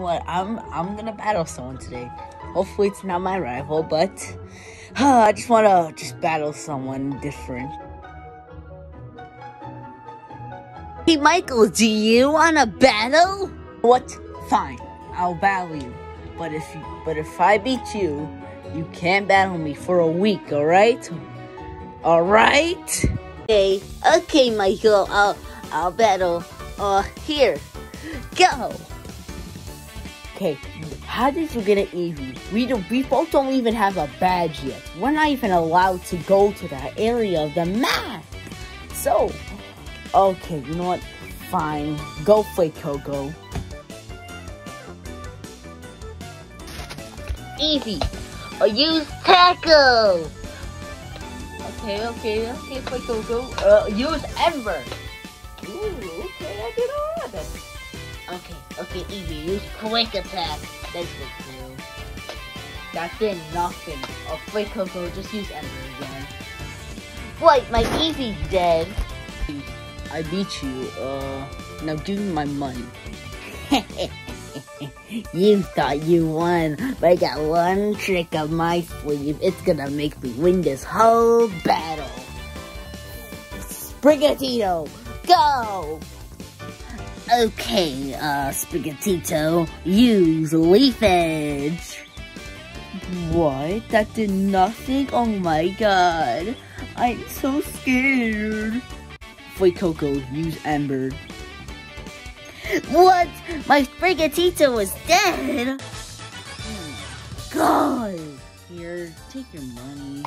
what? I'm I'm gonna battle someone today. Hopefully it's not my rival, but uh, I just wanna just battle someone different. Hey Michael, do you wanna battle? What? Fine, I'll battle you. But if you, but if I beat you, you can't battle me for a week, alright? Alright? Okay, okay Michael, I'll I'll battle. Uh here. Go! Okay, how did you get an Eevee? We don't, we both don't even have a badge yet. We're not even allowed to go to that area of the map. So, okay, you know what? Fine. Go Fuecoco. Eevee, or use Tackle. Okay, okay, okay, Fuecoco. Uh, use Ember. Okay, Eevee, use quick attack. That's too. That did nothing. Oh, Fuecoco, just use Ember again. What? My Eevee's dead. I beat you. Uh, now give me my money. you thought you won, but I got one trick up my sleeve. It's gonna make me win this whole battle. Sprigatito, go! Okay, uh, Sprigatito, use Leafage. What? That did nothing? Oh my god. I'm so scared. Fuecoco, use Ember. What? My Sprigatito was dead? Oh, God. Here, take your money.